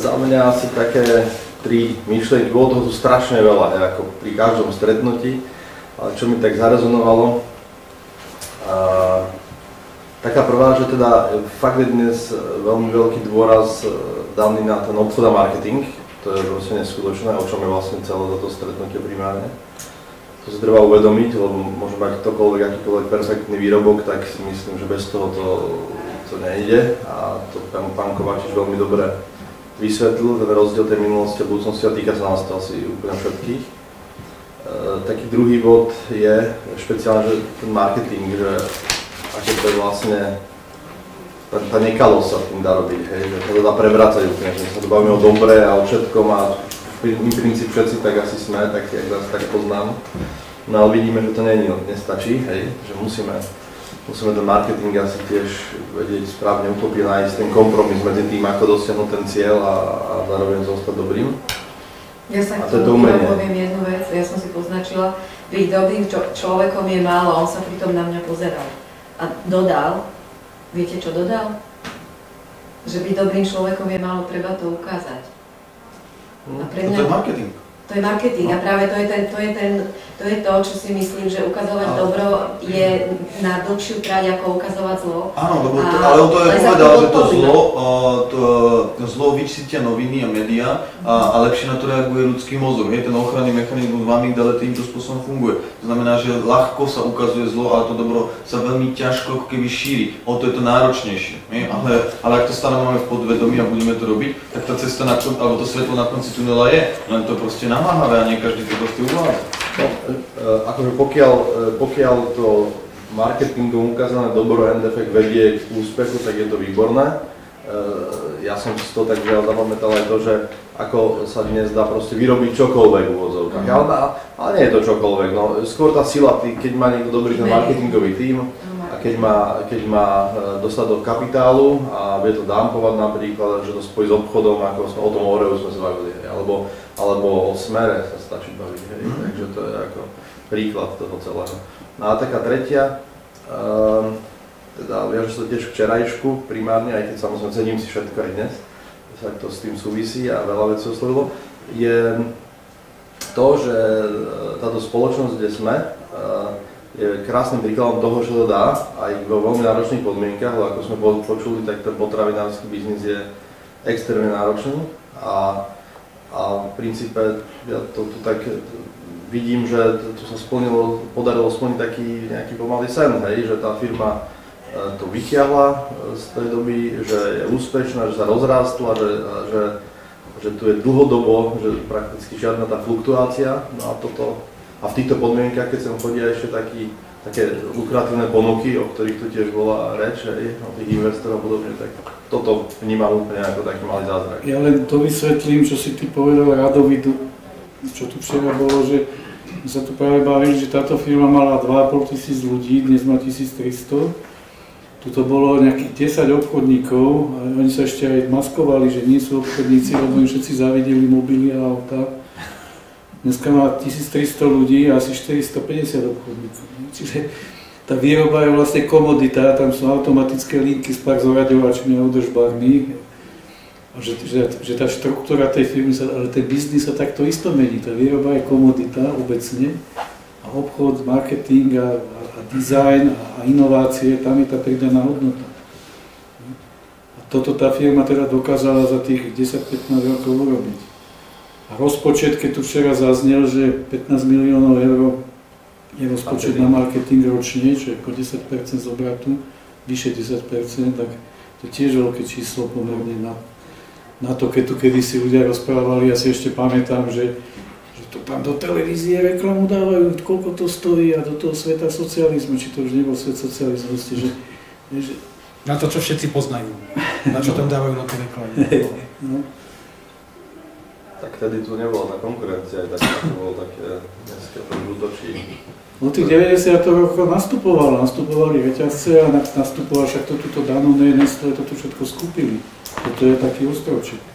za mňa asi také tri myšlienky, bolo toho strašne veľa, ako pri každom stretnutí, ale čo mi tak zarezonovalo, a, taká prvá, že teda fakt je dnes veľmi veľký dôraz e, daný na ten obchod a marketing, to je proste neskutočné, o čom je vlastne celé toto stretnutie primárne. To si treba uvedomiť, lebo môže mať ktokoľvek, akýkoľvek perfektný výrobok, tak si myslím, že bez toho to, to nejde. A to pán Kovačič veľmi dobre vysvetlil, ten rozdiel tej minulosti a budúcnosti a týka sa nás to asi úplne všetkých. E, taký druhý bod je špeciálne, že ten marketing, že aké to je vlastne tá, tá nekalosť sa tým dá robiť, hej, že to dá prevracať úplne, že sa to bavíme o dobre a o všetkom a v princíp všetci tak asi sme, tak nás tak poznám. No ale vidíme, že to nie, nestačí, hej, že musíme musíme ten marketing asi tiež vedieť správne utopiť, nájsť ten kompromis medzi tým, ako dosiahnuť ten cieľ a, a zároveň zostať dobrým. Ja sa k tomu poviem jednu vec, ja som si poznačila, byť dobrým čo, človekom je málo, on sa pritom na mňa pozeral. A dodal, viete čo dodal? Že byť dobrým človekom je málo, treba to ukázať. A pre mňa... To je marketing. To je marketing a práve to je, ten, to, je ten, to je to, čo si myslím, že ukazovať dobro je na dlhšiu trať ako ukazovať zlo. Áno, lebo to, ale on to aj povedal, že to zlo, to, to zlo vyčítia noviny a médiá a, a lepšie na to reaguje ľudský mozog. Je ten ochranný mechanizmus v amygdale týmto spôsobom funguje. To znamená, že ľahko sa ukazuje zlo, ale to dobro sa veľmi ťažko ako keby šíri. O to je to náročnejšie. Ale, ale ak to stále máme v podvedomí a budeme to robiť, tak tá cesta na alebo to svetlo na konci tunela je, len to proste na namáhavé a nie každý to proste uvádza. No, e, akože pokiaľ, e, pokiaľ to marketingom ukázané dobro NDFX vedie k úspechu, tak je to výborné. E, ja som si to tak žiaľ zapamätal aj to, že ako sa dnes dá proste vyrobiť čokoľvek v úvodzovkách. Mm. Ale, ale nie je to čokoľvek, no skôr tá sila, keď má niekto dobrý ten marketingový tím, keď má, keď má dostatok kapitálu a vie to dumpovať napríklad, že to spojí s obchodom, ako sme o tom Oreu sme sa bavili, alebo alebo o smere sa stačí baviť, hej. Mm. takže to je ako príklad toho celého. No a taká tretia, um, teda viaže sa tiež včerajšku primárne, aj keď samozrejme cením si všetko aj dnes, tak to s tým súvisí a veľa vecí oslovilo, je to, že e, táto spoločnosť, kde sme, e, je krásnym príkladom toho, že to dá, aj vo veľmi náročných podmienkach, lebo ako sme počuli, tak ten potravinársky biznis je extrémne náročný a a v princípe ja to, to tak vidím, že to sa splnilo, podarilo splniť taký nejaký pomalý sen, hej, že tá firma e, to vytiahla e, z tej doby, že je úspešná, že sa rozrástla, že, že, že tu je dlhodobo, že prakticky žiadna tá fluktuácia. No a, toto, a v týchto podmienkach, keď sem chodia ešte taký také lukratívne ponuky, o ktorých tu tiež bola reč, aj, o tých investorov a podobne, tak toto vnímam úplne ako taký malý zázrak. Ja len to vysvetlím, čo si ty povedal Radovi, čo tu včera bolo, že sa tu práve bavili, že táto firma mala 2,5 tisíc ľudí, dnes má 1300. Tuto bolo nejakých 10 obchodníkov a oni sa ešte aj maskovali, že nie sú obchodníci, lebo im všetci zavideli mobily a auta. Dneska má 1300 ľudí a asi 450 obchodníkov. Čiže tá výroba je vlastne komodita, tam sú automatické linky s pár zoraďovačmi a udržbármi. A že, že, že tá štruktúra tej firmy, sa, ale ten biznis sa takto isto mení. Tá výroba je komodita obecne a obchod, marketing a, a, a design a, a inovácie, tam je tá pridaná hodnota. A toto tá firma teda dokázala za tých 10-15 rokov urobiť. A rozpočet, keď tu včera zaznel, že 15 miliónov eur je rozpočet na marketing ročne, čo je po 10% z obratu, vyše 10%, tak to je tiež veľké číslo pomerne na, na to, keď tu kedysi ľudia rozprávali, ja si ešte pamätám, že, že to tam do televízie reklamu dávajú, koľko to stojí a do toho sveta socializmu, či to už nebol svet socializmu, že, že... Na to, čo všetci poznajú, na čo tam dávajú na tie reklamy. No tak vtedy tu nebola tá konkurencia, aj to bolo také, dneska to útočí. No tých 90 rokov nastupovalo, nastupovali reťazce a nastupoval však to tuto Danone, Nestle, toto všetko skúpili. Toto je taký ostroček.